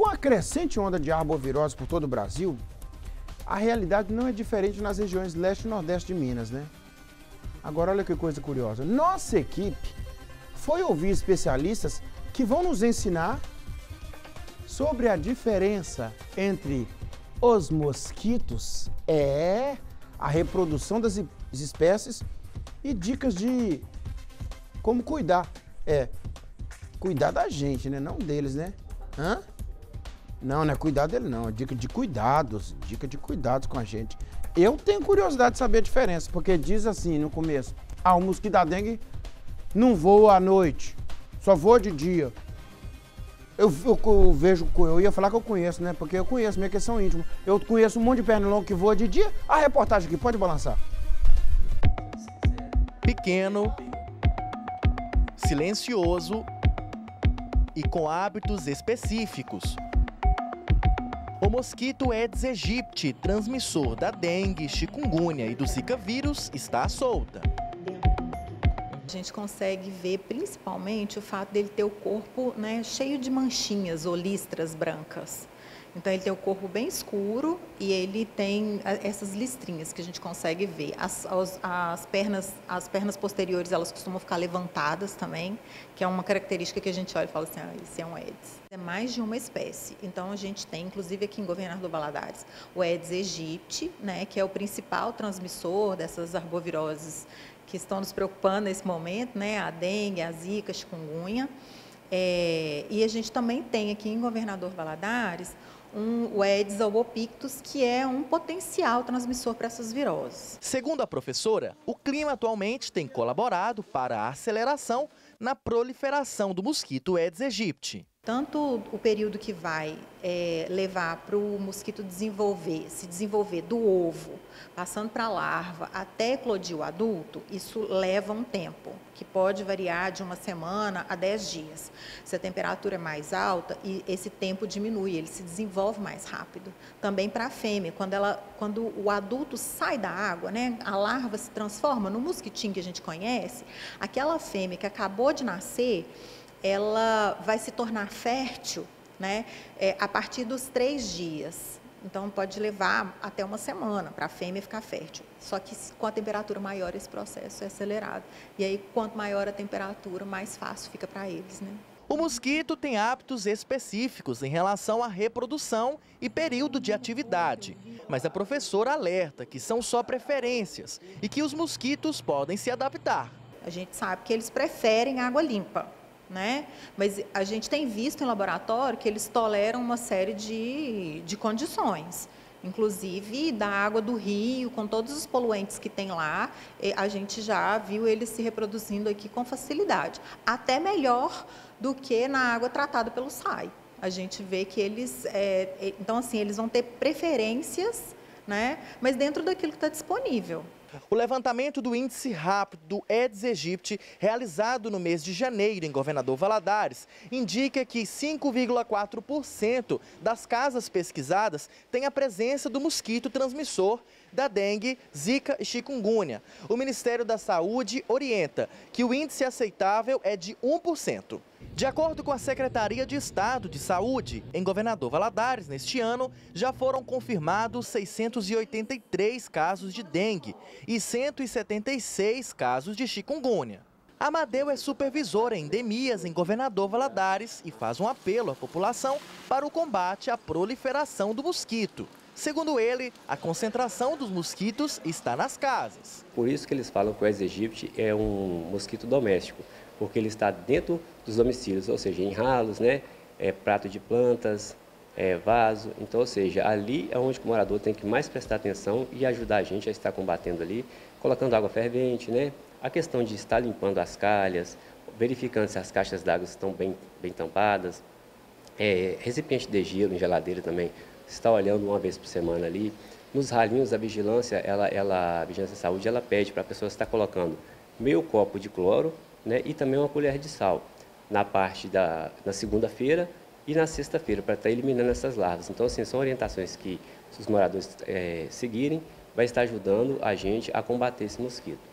Com a crescente onda de arbovirose por todo o Brasil, a realidade não é diferente nas regiões leste e nordeste de Minas, né? Agora olha que coisa curiosa. Nossa equipe foi ouvir especialistas que vão nos ensinar sobre a diferença entre os mosquitos, é a reprodução das espécies e dicas de como cuidar. É, cuidar da gente, né? Não deles, né? Hã? Não, não é cuidar dele, não. É dica de cuidados. Dica de cuidados com a gente. Eu tenho curiosidade de saber a diferença, porque diz assim no começo: ah, o mosquito da dengue não voa à noite, só voa de dia. Eu, eu, eu, vejo, eu ia falar que eu conheço, né? Porque eu conheço, minha questão íntima. Eu conheço um monte de pernilongo que voa de dia. A reportagem aqui, pode balançar. Pequeno, silencioso e com hábitos específicos. O mosquito Aedes aegypti, transmissor da dengue, chikungunya e do zika vírus, está solta. A gente consegue ver principalmente o fato dele ter o corpo né, cheio de manchinhas ou listras brancas. Então ele tem o corpo bem escuro e ele tem essas listrinhas que a gente consegue ver. As, as, as, pernas, as pernas posteriores elas costumam ficar levantadas também, que é uma característica que a gente olha e fala assim, ah, esse é um Aedes. É mais de uma espécie. Então a gente tem, inclusive aqui em Governador Valadares, o Aedes aegypti, né, que é o principal transmissor dessas arboviroses que estão nos preocupando nesse momento, né, a dengue, a zika, a chikungunya. É, e a gente também tem aqui em Governador Valadares um, o Aedes albopictus, que é um potencial transmissor para essas viroses. Segundo a professora, o clima atualmente tem colaborado para a aceleração na proliferação do mosquito Aedes aegypti. Tanto o período que vai é, levar para o mosquito desenvolver, se desenvolver do ovo, passando para a larva até eclodir o adulto, isso leva um tempo, que pode variar de uma semana a dez dias. Se a temperatura é mais alta, esse tempo diminui, ele se desenvolve mais rápido. Também para a fêmea, quando, ela, quando o adulto sai da água, né, a larva se transforma no mosquitinho que a gente conhece, aquela fêmea que acabou de nascer, ela vai se tornar fértil né, é, a partir dos três dias. Então, pode levar até uma semana para a fêmea ficar fértil. Só que com a temperatura maior, esse processo é acelerado. E aí, quanto maior a temperatura, mais fácil fica para eles. Né? O mosquito tem hábitos específicos em relação à reprodução e período de atividade. Mas a professora alerta que são só preferências e que os mosquitos podem se adaptar. A gente sabe que eles preferem água limpa né? Mas a gente tem visto em laboratório que eles toleram uma série de, de condições. Inclusive da água do rio, com todos os poluentes que tem lá, a gente já viu eles se reproduzindo aqui com facilidade. Até melhor do que na água tratada pelo SAI. A gente vê que eles, é, então assim, eles vão ter preferências, né? Mas dentro daquilo que está disponível. O levantamento do índice rápido do Aedes aegypti, realizado no mês de janeiro em Governador Valadares, indica que 5,4% das casas pesquisadas têm a presença do mosquito transmissor da dengue, zika e chikungunya. O Ministério da Saúde orienta que o índice aceitável é de 1%. De acordo com a Secretaria de Estado de Saúde, em Governador Valadares, neste ano, já foram confirmados 683 casos de dengue e 176 casos de chikungunya. Amadeu é supervisor em endemias em Governador Valadares e faz um apelo à população para o combate à proliferação do mosquito. Segundo ele, a concentração dos mosquitos está nas casas. Por isso que eles falam que o Aedes aegypti é um mosquito doméstico porque ele está dentro dos domicílios, ou seja, em ralos, né, é, prato de plantas, é, vaso. Então, ou seja, ali é onde o morador tem que mais prestar atenção e ajudar a gente a estar combatendo ali, colocando água fervente, né? A questão de estar limpando as calhas, verificando se as caixas d'água estão bem, bem tampadas, é, recipiente de gelo em geladeira também, está olhando uma vez por semana ali. Nos ralinhos, a vigilância, ela, ela, a vigilância de saúde, ela pede para a pessoa estar colocando meio copo de cloro né, e também uma colher de sal na parte da na segunda-feira e na sexta-feira para estar tá eliminando essas larvas. Então, assim, são orientações que se os moradores é, seguirem, vai estar ajudando a gente a combater esse mosquito.